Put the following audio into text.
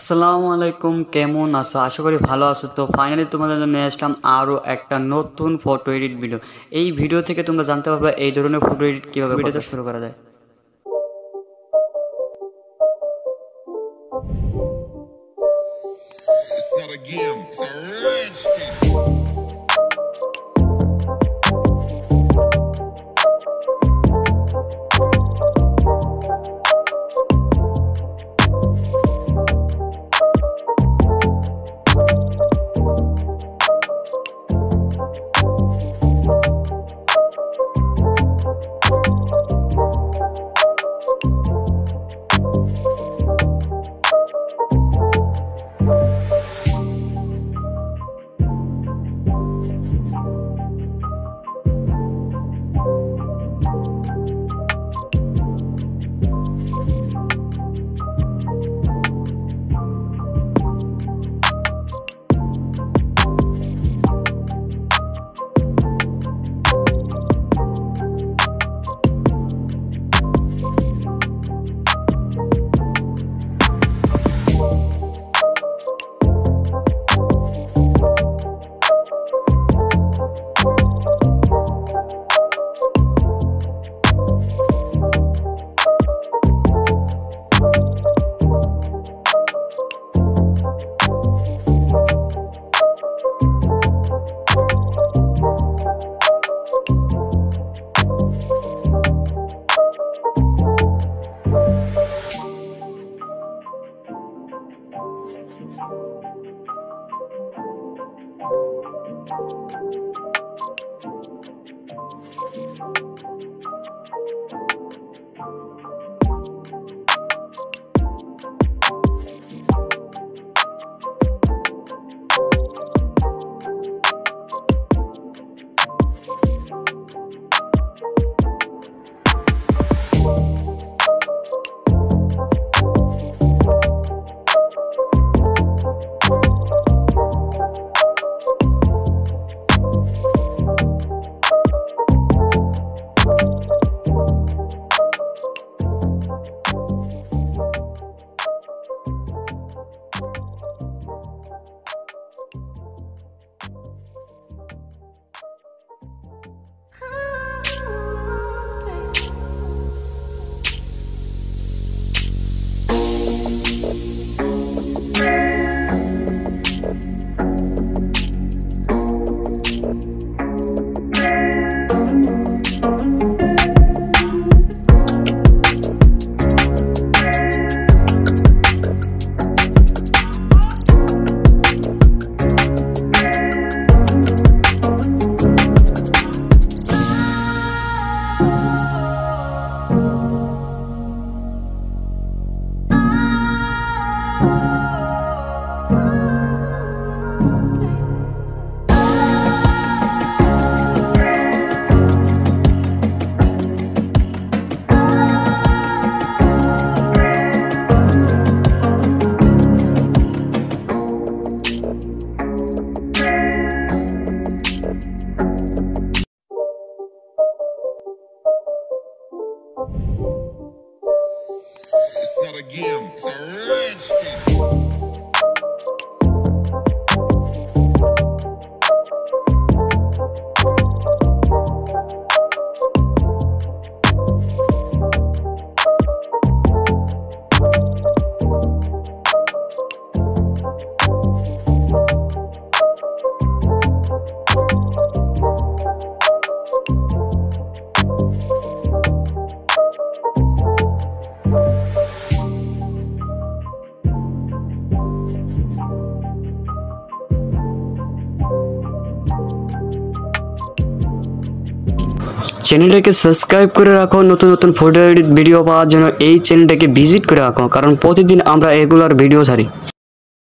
আসসালামু আলাইকুম কেমন আছো? আশা করি ভালো আছো। তো ফাইনালি তোমাদের জন্য নিয়ে আসলাম আরও একটা নতুন ফটো এডিট ভিডিও এই ভিডিও থেকে তোমরা জানতে পারবে এই ধরনের ফটো এডিট কীভাবে ভিডিওটা শুরু করা যায়। It's not a game, it's a rich. again. It's a redskins. চ্যানেলটাকে সাবস্ক্রাইব করে রাখো, নতুন নতুন ফটো এডিট ভিডিও পাওয়ার জন্য এই চ্যানেলটাকে ভিজিট করে রাখো, কারণ প্রতিদিন আমরা এগুলার ভিডিও ছাড়ি।